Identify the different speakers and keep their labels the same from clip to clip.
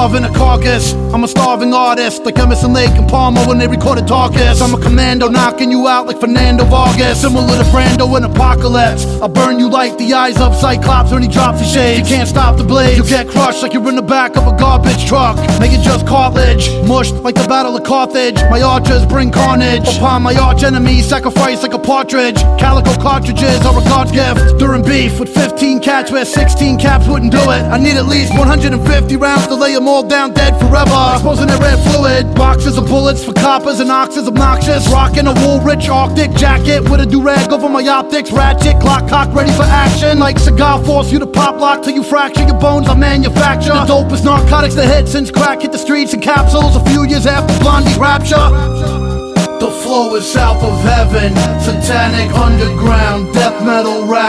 Speaker 1: carving a carcass. I'm a starving artist, like Emerson Lake and Palmer when they recorded Tarkus. I'm a commando knocking you out like Fernando Vargas. Similar to Brando in Apocalypse. I'll burn you like the eyes of Cyclops when he drops his shades. You can't stop the blade, you get crushed like you're in the back of a garbage truck. Make it just cartilage, mushed like the Battle of Carthage. My archers bring carnage upon my arch enemy, sacrifice like a partridge. Calico cartridges are a god's gift. During beef with 15 cats where 16 caps wouldn't do it. I need at least 150 rounds to lay them all down dead forever. Exposing their red fluid. Boxes of bullets for coppers and oxes obnoxious. Rocking a Woolrich Arctic jacket with a durag over my optics. Ratchet, clock cock ready for action. Like cigar force you to pop lock till you fracture your bones. I manufacture the dopest narcotics the hit since crack hit the streets in capsules a few years after Blondie rapture. The flow is south of heaven, satanic underground, death metal rap,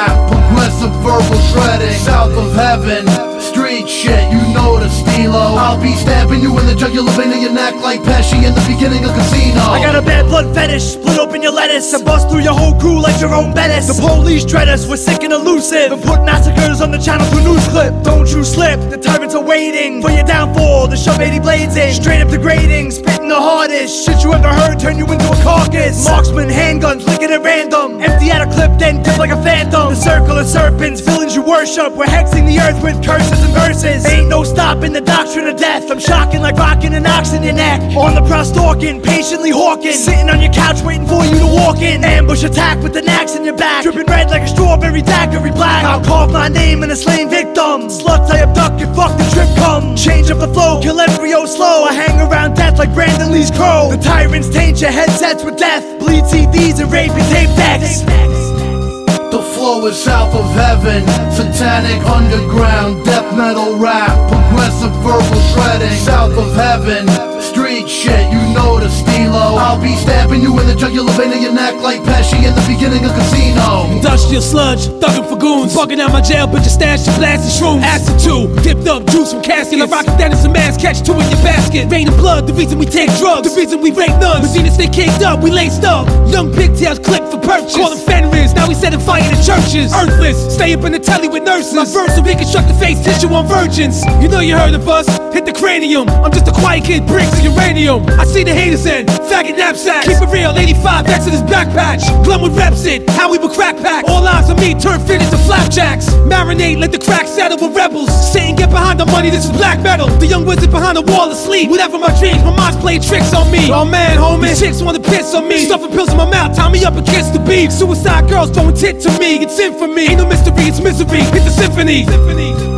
Speaker 1: you in the jugular vein of your neck like Pesci in the beginning of Casino.
Speaker 2: I got a bad blood fetish, split open your lettuce and bust through your whole crew like your own Bettis. The police dread us, we're sick and elusive. And put massacres on the channel through news clip. Don't you slip, the tyrants are waiting for your downfall. The shove 80 blades in, straight up degrading, spitting the hardest shit you ever heard, turn you into a carcass. Marksman, handguns, licking at random. Empty out a clip, then dip like a phantom. The serpents, villains you worship. We're hexing the earth with curses and verses. Ain't no stopping the doctrine of death. I'm shocking like rocking an ox in your neck. On the prowl stalking, patiently hawking. Sitting on your couch waiting for you to walk in. Ambush attack with an axe in your back. Dripping red like a strawberry daiquiri black. I'll carve my name in a slain victim. Sluts I abduct, you fuck the trip come. Change up the flow, kill embryo slow. I hang around death like Brandon Lee's crow. The tyrants taint your headsets with death. Bleed CDs and rape your tape decks.
Speaker 1: The flow is south of heaven, satanic underground, death metal rap, progressive verbal shredding. South of heaven, street shit, you. I'll be stabbing you in the jugular vein of your neck like Pesci in the beginning of Casino.
Speaker 3: Industrial sludge, thuggin' for goons. Bugging out my jail, but your stash is blasting shrooms. Acid two, dipped up juice from caskets. Like rockin' down in some ass, catch two in your basket. Rain of blood, the reason we take drugs. The reason we rape nuns. Messina stay caked up, we laced up. Young pigtails clip for purchase. Call them Fenris, now we setting fire to churches. Earthless, stay up in the telly with nurses. My verse will reconstruct the face tissue on virgins. You know you heard of us, hit the cranium. I'm just a quiet kid, bricks uranium. I see the haters in, faggot knapsacks. Keep it real, 85 Exodus back patch. Glum with reps it, how we would crack pack. All eyes on me, turn fit into flapjacks. Marinate, let the crack settle with rebels. Sit get behind the money, this is black metal. The young wizard behind the wall asleep. Whatever my dreams, my mind's playing tricks on me. Oh man, homie, these chicks wanna piss on me. Stuffing pills in my mouth, tie me up against the beef. Suicide girls throwing tit to me, it's infamy. Ain't no mystery, it's misery. Hit the symphony.
Speaker 1: The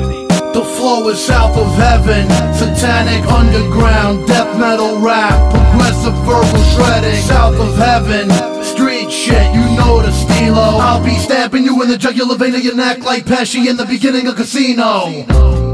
Speaker 1: flow is south of heaven, satanic underground, death metal rap, progressive verbal shredding. South of heaven, street shit, you know the stilo. I'll be stabbing you in the jugular vein of your neck like Pesci in the beginning of Casino.